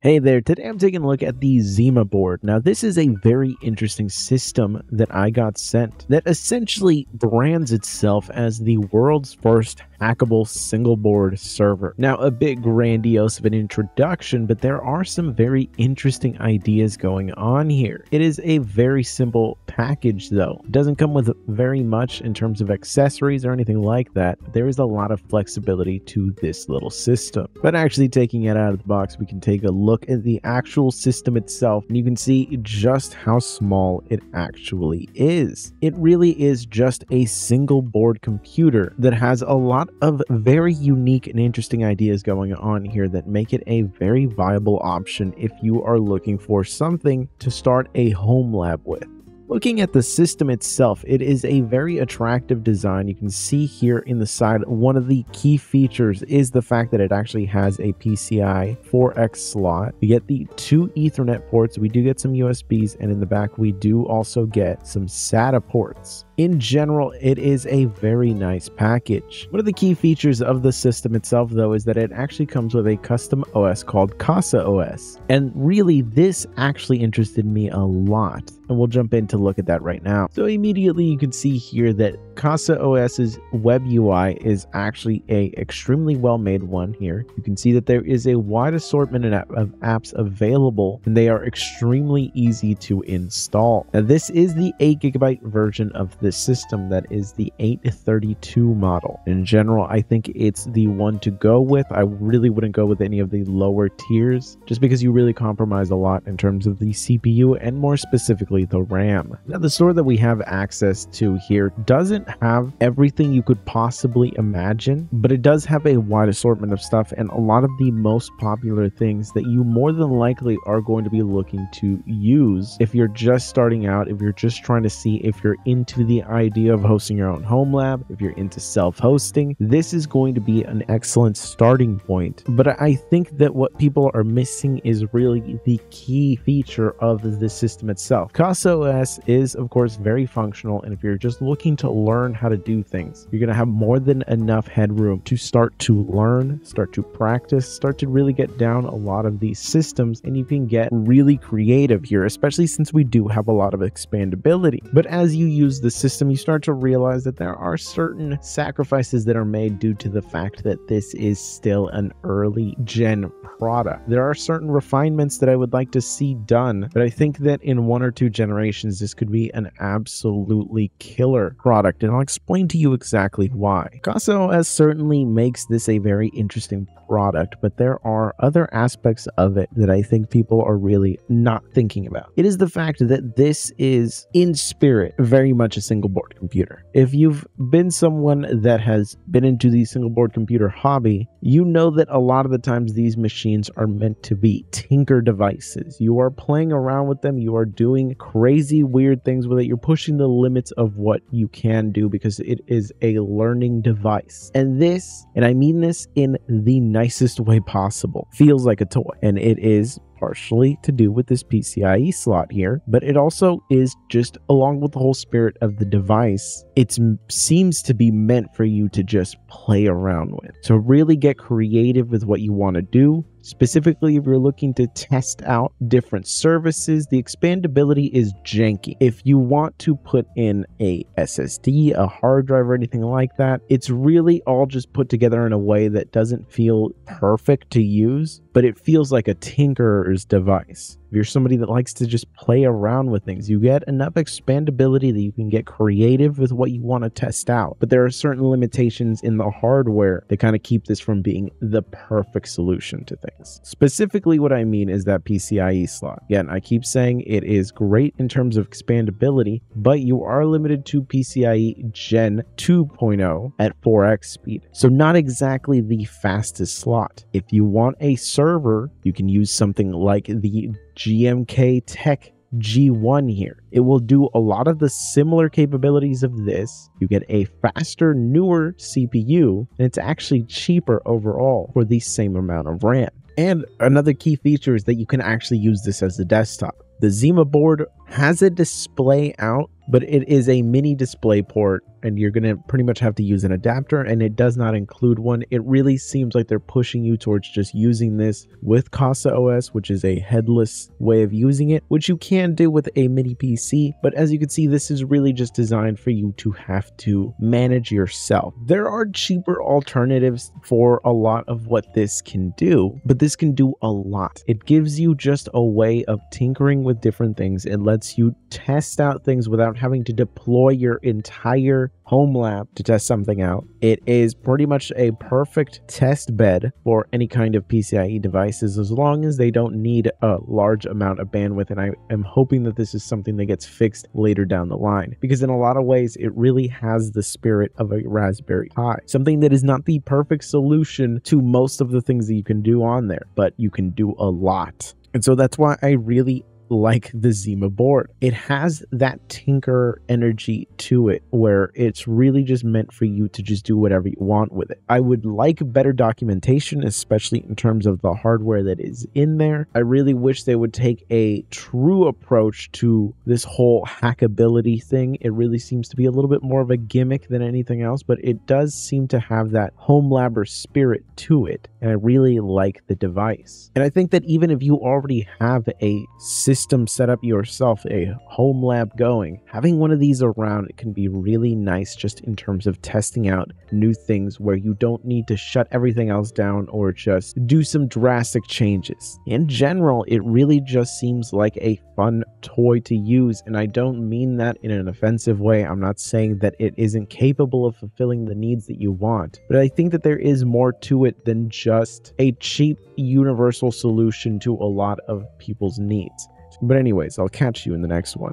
Hey there, today I'm taking a look at the ZimaBoard. Now, this is a very interesting system that I got sent that essentially brands itself as the world's first hackable single board server. Now, a bit grandiose of an introduction, but there are some very interesting ideas going on here. It is a very simple package, though. It doesn't come with very much in terms of accessories or anything like that. There is a lot of flexibility to this little system. But actually taking it out of the box, we can take a look at the actual system itself, and you can see just how small it actually is. It really is just a single board computer that has a lot of very unique and interesting ideas going on here that make it a very viable option if you are looking for something to start a home lab with. Looking at the system itself, it is a very attractive design. You can see here in the side, one of the key features is the fact that it actually has a PCIe 4X slot. We get the two Ethernet ports, we do get some USBs, and in the back we do also get some SATA ports. In general, it is a very nice package. One of the key features of the system itself, though, is that it actually comes with a custom OS called CasaOS. And really, this actually interested me a lot. And we'll jump in to look at that right now. So immediately you can see here that CasaOS's web UI is actually a extremely well made one here. You can see that there is a wide assortment of apps available and they are extremely easy to install. Now this is the 8 gigabyte version of the system that is the 832 model. In general, I think it's the one to go with. I really wouldn't go with any of the lower tiers just because you really compromise a lot in terms of the CPU and more specifically the RAM. Now the store that we have access to here doesn't have everything you could possibly imagine, but it does have a wide assortment of stuff and a lot of the most popular things that you more than likely are going to be looking to use if you're just starting out, if you're just trying to see if you're into the idea of hosting your own home lab, if you're into self hosting, this is going to be an excellent starting point. But I think that what people are missing is really the key feature of the system itself. CasaOS is, of course, very functional, and if you're just looking to learn how to do things, you're going to have more than enough headroom to start to learn, start to practice, start to really get down a lot of these systems, and you can get really creative here, especially since we do have a lot of expandability. But as you use the system, system, you start to realize that there are certain sacrifices that are made due to the fact that this is still an early gen product. There are certain refinements that I would like to see done, but I think that in one or two generations, this could be an absolutely killer product, and I'll explain to you exactly why. CasaOS uh, certainly makes this a very interesting product, but there are other aspects of it that I think people are really not thinking about. It is the fact that this is, in spirit, very much a single board computer. If you've been someone that has been into the single board computer hobby, you know that a lot of the times these machines are meant to be tinker devices. You are playing around with them, you are doing crazy, weird things with it, you're pushing the limits of what you can do because it is a learning device. And this, and I mean this in the nicest way possible. Feels like a toy, and it is partially to do with this PCIe slot here, but it also is just along with the whole spirit of the device. It seems to be meant for you to just play around with. So really get creative with what you want to do. Specifically, if you're looking to test out different services, the expandability is janky. If you want to put in a SSD, a hard drive, or anything like that, it's really all just put together in a way that doesn't feel perfect to use, but it feels like a tinkerer's device. If you're somebody that likes to just play around with things, you get enough expandability that you can get creative with what you want to test out. But there are certain limitations in the hardware that kind of keep this from being the perfect solution to things. Specifically, what I mean is that PCIe slot. Again, I keep saying it is great in terms of expandability, but you are limited to PCIe Gen 2.0 at 4x speed. So, not exactly the fastest slot. If you want a server, you can use something like the GMKtec G1 here. It will do a lot of the similar capabilities of this. You get a faster, newer CPU, and it's actually cheaper overall for the same amount of RAM. And another key feature is that you can actually use this as a desktop. The ZimaBoard has a display out, but it is a mini display port and you're going to pretty much have to use an adapter and it does not include one. It really seems like they're pushing you towards just using this with CasaOS, which is a headless way of using it, which you can do with a mini PC. But as you can see, this is really just designed for you to have to manage yourself. There are cheaper alternatives for a lot of what this can do, but this can do a lot. It gives you just a way of tinkering with different things. It lets you test out things without having to deploy your entire home lab to test something out. It is pretty much a perfect test bed for any kind of PCIe devices as long as they don't need a large amount of bandwidth. And I am hoping that this is something that gets fixed later down the line because, in a lot of ways, it really has the spirit of a Raspberry Pi. Something that is not the perfect solution to most of the things that you can do on there, but you can do a lot. And so that's why I really like the ZimaBoard. It has that tinker energy to it where it's really just meant for you to just do whatever you want with it. I would like better documentation, especially in terms of the hardware that is in there. I really wish they would take a true approach to this whole hackability thing. It really seems to be a little bit more of a gimmick than anything else, but it does seem to have that home labber spirit to it. And I really like the device. And I think that even if you already have a system system set up yourself, a home lab going, having one of these around can be really nice just in terms of testing out new things where you don't need to shut everything else down or just do some drastic changes. In general, it really just seems like a fun toy to use, and I don't mean that in an offensive way. I'm not saying that it isn't capable of fulfilling the needs that you want, but I think that there is more to it than just a cheap universal solution to a lot of people's needs. But anyways, I'll catch you in the next one.